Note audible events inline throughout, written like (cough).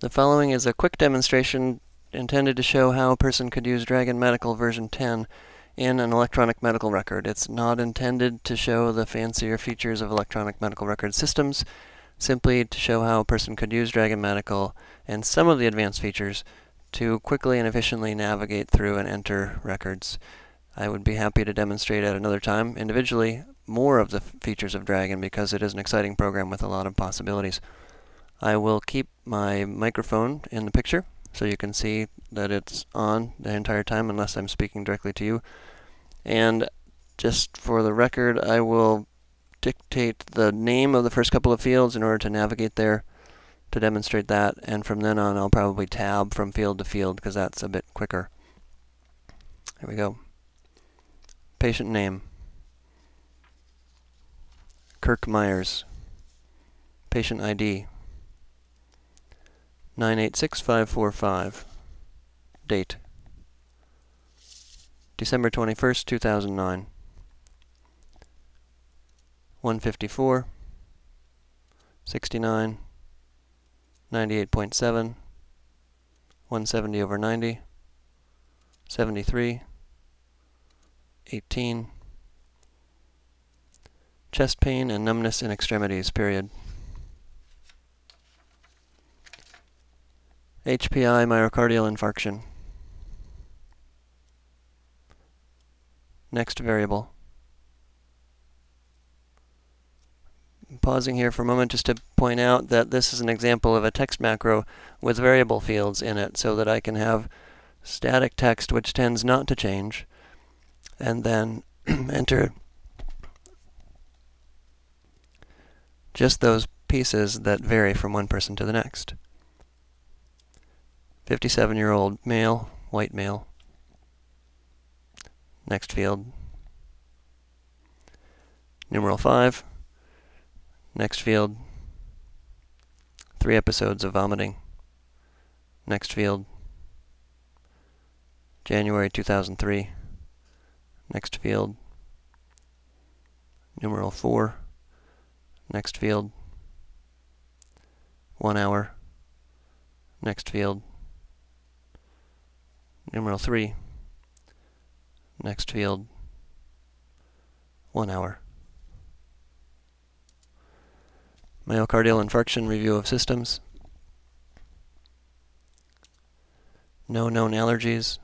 The following is a quick demonstration intended to show how a person could use Dragon Medical version 10 in an electronic medical record. It's not intended to show the fancier features of electronic medical record systems, simply to show how a person could use Dragon Medical and some of the advanced features to quickly and efficiently navigate through and enter records. I would be happy to demonstrate at another time individually more of the features of Dragon because it is an exciting program with a lot of possibilities. I will keep my microphone in the picture so you can see that it's on the entire time unless I'm speaking directly to you. And just for the record, I will dictate the name of the first couple of fields in order to navigate there to demonstrate that. And from then on, I'll probably tab from field to field because that's a bit quicker. Here we go. Patient name. Kirk Myers. Patient ID. 986545. Date. December 21st, 2009. 154. 69. 98.7. 170 over 90. 73. 18. Chest pain and numbness in extremities, period. HPI myocardial infarction. Next variable. I'm pausing here for a moment just to point out that this is an example of a text macro with variable fields in it so that I can have static text which tends not to change and then (clears throat) enter just those pieces that vary from one person to the next. 57 year old male, white male. Next field. Numeral 5. Next field. Three episodes of vomiting. Next field. January 2003. Next field. Numeral 4. Next field. One hour. Next field numeral 3, next field, 1 hour. Myocardial infarction review of systems. No known allergies.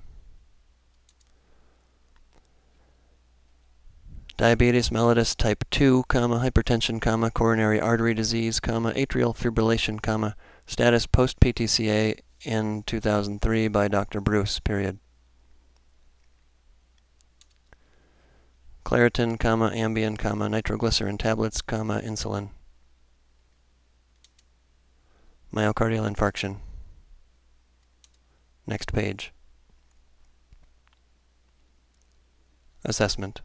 Diabetes mellitus type 2, comma, hypertension, comma, coronary artery disease, comma, atrial fibrillation, comma, status post-PTCA in 2003 by Dr. Bruce, period. Claritin, comma, Ambien, comma, nitroglycerin tablets, comma, insulin. Myocardial infarction. Next page. Assessment.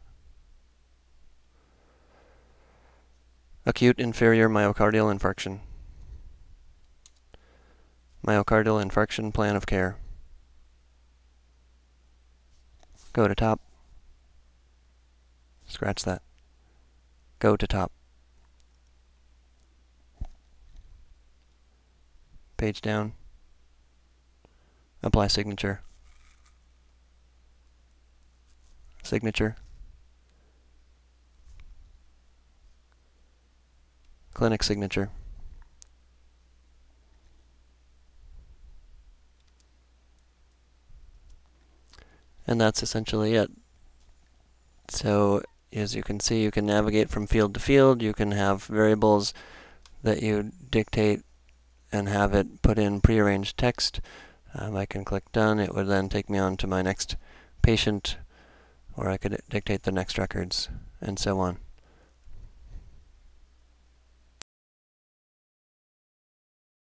Acute inferior myocardial infarction. Myocardial infarction plan of care. Go to top. Scratch that. Go to top. Page down. Apply signature. Signature. Clinic signature. And that's essentially it. So as you can see, you can navigate from field to field. You can have variables that you dictate and have it put in prearranged text. Um, I can click done. It would then take me on to my next patient, or I could dictate the next records, and so on.